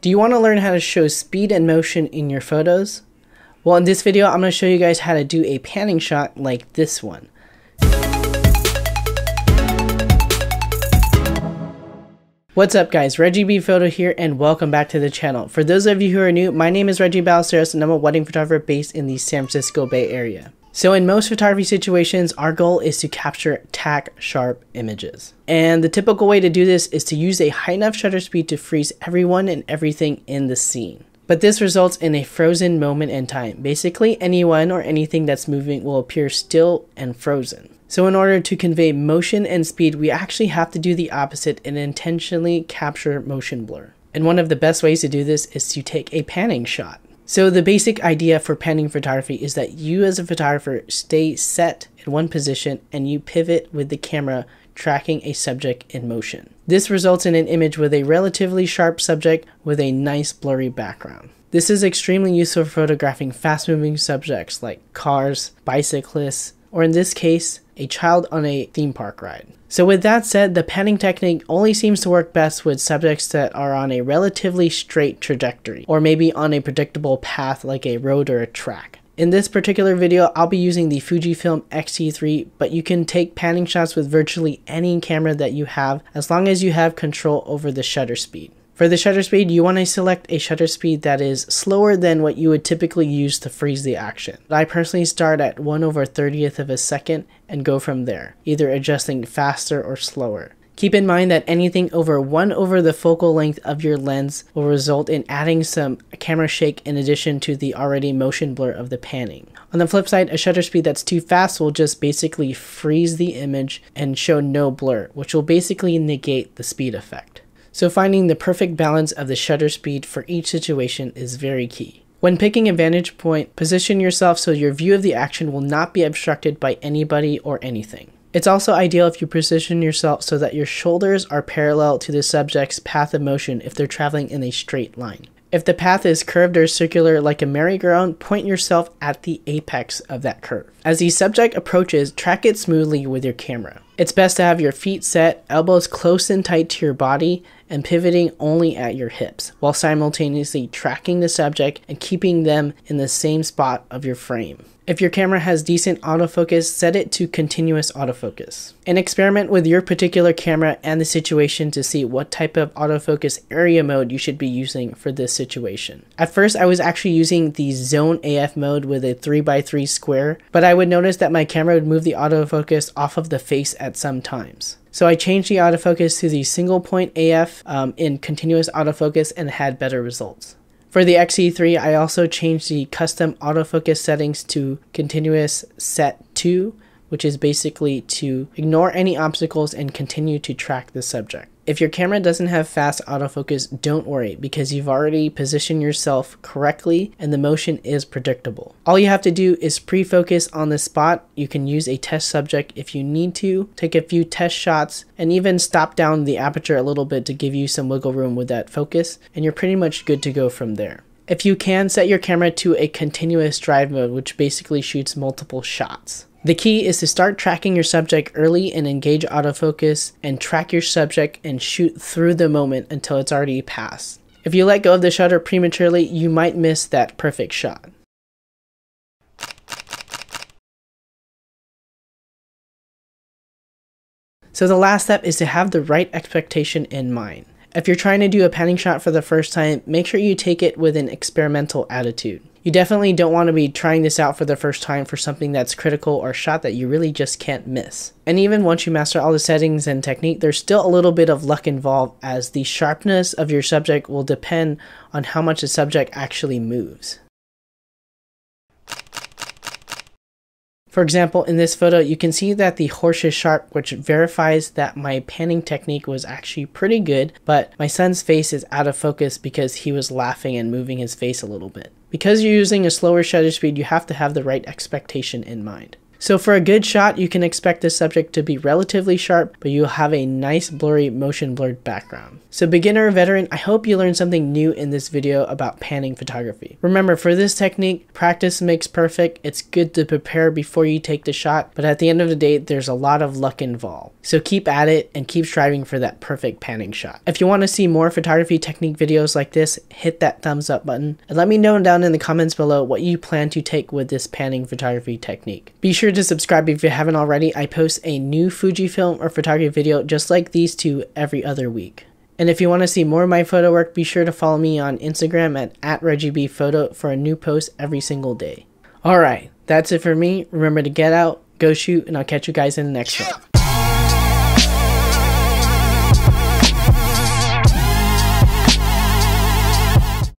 Do you want to learn how to show speed and motion in your photos? Well, in this video, I'm going to show you guys how to do a panning shot like this one. What's up guys, Reggie B Photo here and welcome back to the channel. For those of you who are new, my name is Reggie Ballesteros and I'm a wedding photographer based in the San Francisco Bay Area. So in most photography situations, our goal is to capture tack sharp images. And the typical way to do this is to use a high enough shutter speed to freeze everyone and everything in the scene. But this results in a frozen moment in time. Basically, anyone or anything that's moving will appear still and frozen. So in order to convey motion and speed, we actually have to do the opposite and intentionally capture motion blur. And one of the best ways to do this is to take a panning shot. So the basic idea for panning photography is that you as a photographer stay set in one position and you pivot with the camera tracking a subject in motion. This results in an image with a relatively sharp subject with a nice blurry background. This is extremely useful for photographing fast moving subjects like cars, bicyclists, or in this case, a child on a theme park ride. So with that said, the panning technique only seems to work best with subjects that are on a relatively straight trajectory, or maybe on a predictable path like a road or a track. In this particular video, I'll be using the Fujifilm X-T3, but you can take panning shots with virtually any camera that you have as long as you have control over the shutter speed. For the shutter speed, you want to select a shutter speed that is slower than what you would typically use to freeze the action. I personally start at 1 over 30th of a second and go from there, either adjusting faster or slower. Keep in mind that anything over 1 over the focal length of your lens will result in adding some camera shake in addition to the already motion blur of the panning. On the flip side, a shutter speed that's too fast will just basically freeze the image and show no blur, which will basically negate the speed effect. So finding the perfect balance of the shutter speed for each situation is very key. When picking a vantage point, position yourself so your view of the action will not be obstructed by anybody or anything. It's also ideal if you position yourself so that your shoulders are parallel to the subject's path of motion if they're traveling in a straight line. If the path is curved or circular like a merry-go-round, point yourself at the apex of that curve. As the subject approaches, track it smoothly with your camera. It's best to have your feet set, elbows close and tight to your body, and pivoting only at your hips, while simultaneously tracking the subject and keeping them in the same spot of your frame. If your camera has decent autofocus, set it to continuous autofocus. And experiment with your particular camera and the situation to see what type of autofocus area mode you should be using for this situation. At first, I was actually using the Zone AF mode with a 3x3 square, but I would notice that my camera would move the autofocus off of the face at some times. So I changed the autofocus to the single point AF um, in continuous autofocus and had better results. For the X-T3, I also changed the custom autofocus settings to continuous set 2, which is basically to ignore any obstacles and continue to track the subject. If your camera doesn't have fast autofocus, don't worry because you've already positioned yourself correctly and the motion is predictable. All you have to do is pre-focus on the spot. You can use a test subject if you need to, take a few test shots, and even stop down the aperture a little bit to give you some wiggle room with that focus, and you're pretty much good to go from there. If you can, set your camera to a continuous drive mode, which basically shoots multiple shots. The key is to start tracking your subject early and engage autofocus and track your subject and shoot through the moment until it's already passed. If you let go of the shutter prematurely, you might miss that perfect shot. So the last step is to have the right expectation in mind. If you're trying to do a panning shot for the first time, make sure you take it with an experimental attitude. You definitely don't want to be trying this out for the first time for something that's critical or shot that you really just can't miss. And even once you master all the settings and technique, there's still a little bit of luck involved as the sharpness of your subject will depend on how much the subject actually moves. For example, in this photo, you can see that the horse is sharp, which verifies that my panning technique was actually pretty good, but my son's face is out of focus because he was laughing and moving his face a little bit. Because you're using a slower shutter speed, you have to have the right expectation in mind. So for a good shot, you can expect the subject to be relatively sharp, but you'll have a nice blurry motion blurred background. So beginner or veteran, I hope you learned something new in this video about panning photography. Remember, for this technique, practice makes perfect. It's good to prepare before you take the shot, but at the end of the day, there's a lot of luck involved. So keep at it and keep striving for that perfect panning shot. If you want to see more photography technique videos like this, hit that thumbs up button and let me know down in the comments below what you plan to take with this panning photography technique. Be sure to subscribe if you haven't already. I post a new Fujifilm or photography video just like these two every other week. And if you want to see more of my photo work, be sure to follow me on Instagram at, at ReggieBPhoto for a new post every single day. Alright, that's it for me. Remember to get out, go shoot, and I'll catch you guys in the next one.